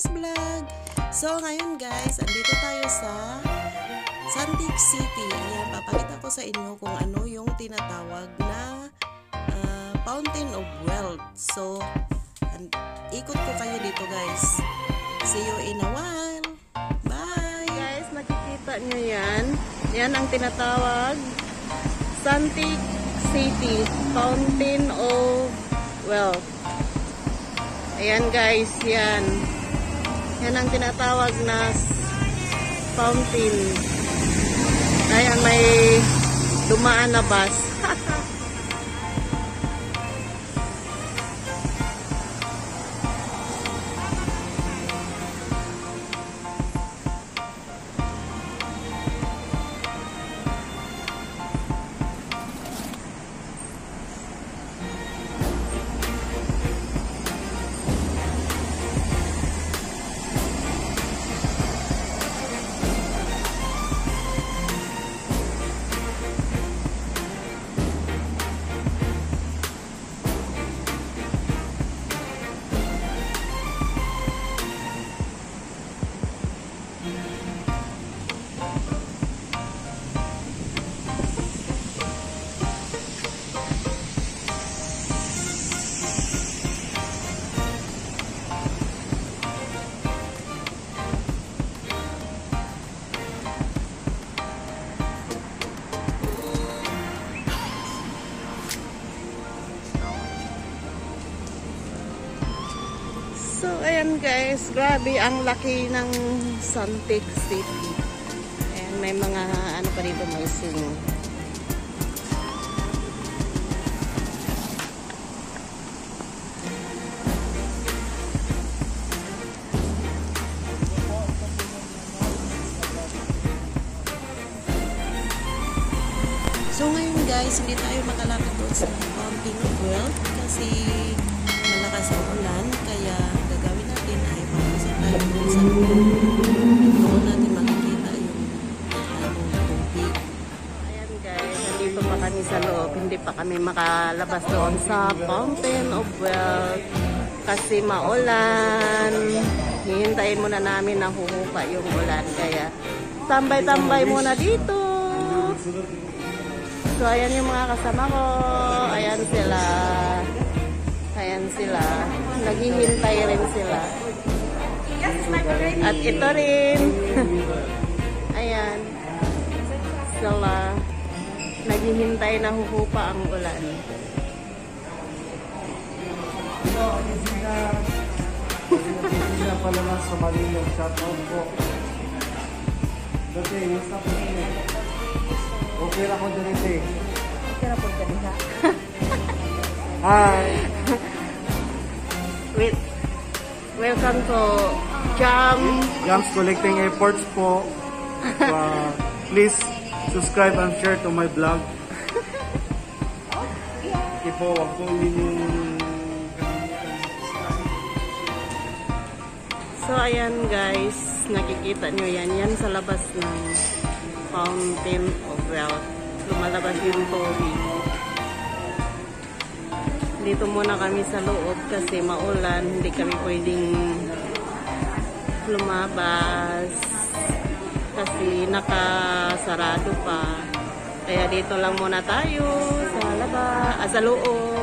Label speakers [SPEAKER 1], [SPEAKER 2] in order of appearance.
[SPEAKER 1] Abbas Vlog. So, ngayon guys, andito tayo sa Santic City. Ayan, papakita ko sa inyo kung ano yung tinatawag na uh, Fountain of Wealth. So, ikot ko kayo dito guys. See you in a while. Bye! Guys, nakikita nyo yan. Yan ang tinatawag Santic City Fountain of Wealth. Ayan guys, yan. Yan ang tinatawag na fountain. Ayan, may dumaan na bus. guys, grabe ang laki ng Santic City. Ayan, may mga ano pa dito, may sing. So ngayon guys, hindi tayo makalapit doon sa of Wealth kasi malakas ang ulan doon natin makikita yung tubig. Ayan guys, nandito pa kami sa loob. Hindi pa kami makalabas doon sa Fountain of Wealth kasi maulan. Hihintayin muna namin na huhupa yung ulan kaya tambay-tambay muna dito. So, ayan yung mga kasama ko. Ayan sila. Ayan sila. Naghihintay rin sila. At ito rin. ayan. Sila. Naghihintay na huhupa ang ulan.
[SPEAKER 2] Hindi na pala na sa Manila. Shout out po. Dati, musta po niyo? Okay na ko dito eh.
[SPEAKER 1] Kira po ka nila.
[SPEAKER 2] Hi!
[SPEAKER 1] Wait. Welcome to Jam.
[SPEAKER 2] Jams Collecting Efforts po. Uh, please subscribe and share to my vlog. Okay po, wag po ninyo
[SPEAKER 1] So, ayan guys, nakikita nyo yan. Yan sa labas ng Fountain of Wealth. Lumalabas yung tubig. Dito muna kami sa loob kasi maulan. Hindi kami pwedeng lumabas kasi nakasarado pa. Kaya dito lang muna tayo sa laba, ah, sa loob.